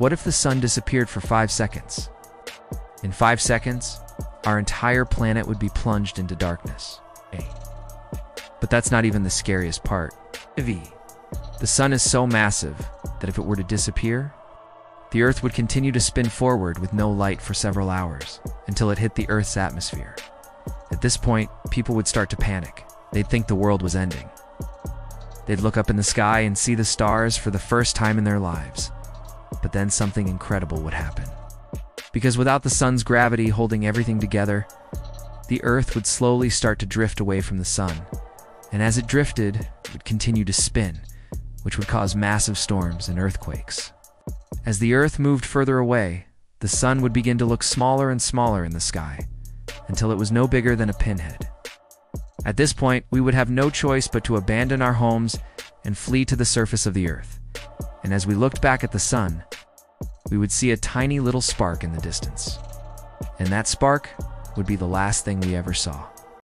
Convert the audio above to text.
What if the sun disappeared for five seconds? In five seconds, our entire planet would be plunged into darkness. But that's not even the scariest part. V. The sun is so massive that if it were to disappear, the Earth would continue to spin forward with no light for several hours until it hit the Earth's atmosphere. At this point, people would start to panic. They'd think the world was ending. They'd look up in the sky and see the stars for the first time in their lives. But then something incredible would happen. Because without the sun's gravity holding everything together, the Earth would slowly start to drift away from the sun. And as it drifted, it would continue to spin, which would cause massive storms and earthquakes. As the Earth moved further away, the sun would begin to look smaller and smaller in the sky, until it was no bigger than a pinhead. At this point, we would have no choice but to abandon our homes and flee to the surface of the Earth. And as we looked back at the sun, we would see a tiny little spark in the distance. And that spark would be the last thing we ever saw.